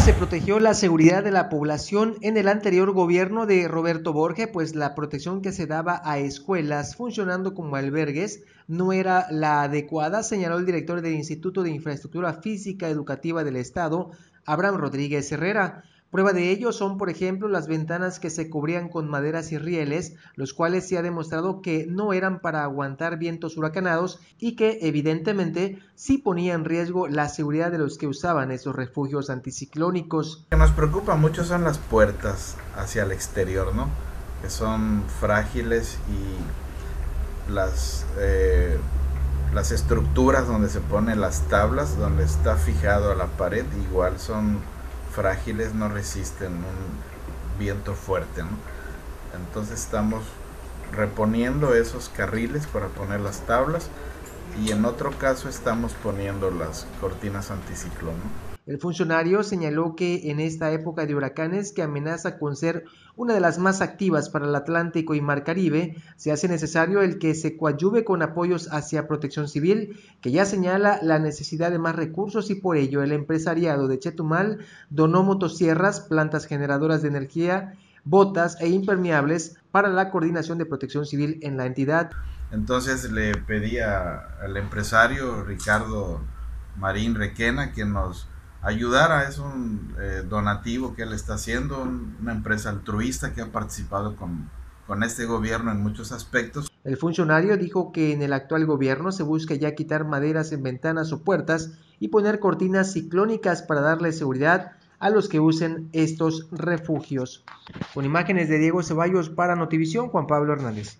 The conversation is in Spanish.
se protegió la seguridad de la población en el anterior gobierno de Roberto Borge, pues la protección que se daba a escuelas funcionando como albergues no era la adecuada, señaló el director del Instituto de Infraestructura Física Educativa del Estado, Abraham Rodríguez Herrera. Prueba de ello son, por ejemplo, las ventanas que se cubrían con maderas y rieles, los cuales se ha demostrado que no eran para aguantar vientos huracanados y que evidentemente sí ponían en riesgo la seguridad de los que usaban esos refugios anticiclónicos. Lo que nos preocupa mucho son las puertas hacia el exterior, ¿no? Que son frágiles y las, eh, las estructuras donde se ponen las tablas, donde está fijado a la pared, igual son frágiles, no resisten un viento fuerte. Entonces estamos reponiendo esos carriles para poner las tablas y en otro caso estamos poniendo las cortinas anticiclón. El funcionario señaló que en esta época de huracanes que amenaza con ser una de las más activas para el Atlántico y Mar Caribe, se hace necesario el que se coadyuve con apoyos hacia protección civil, que ya señala la necesidad de más recursos y por ello el empresariado de Chetumal donó motosierras, plantas generadoras de energía, botas e impermeables para la coordinación de protección civil en la entidad. Entonces le pedí al empresario Ricardo Marín Requena que nos ayudara, es un eh, donativo que él está haciendo, una empresa altruista que ha participado con, con este gobierno en muchos aspectos. El funcionario dijo que en el actual gobierno se busca ya quitar maderas en ventanas o puertas y poner cortinas ciclónicas para darle seguridad a los que usen estos refugios. Con imágenes de Diego Ceballos para Notivisión, Juan Pablo Hernández.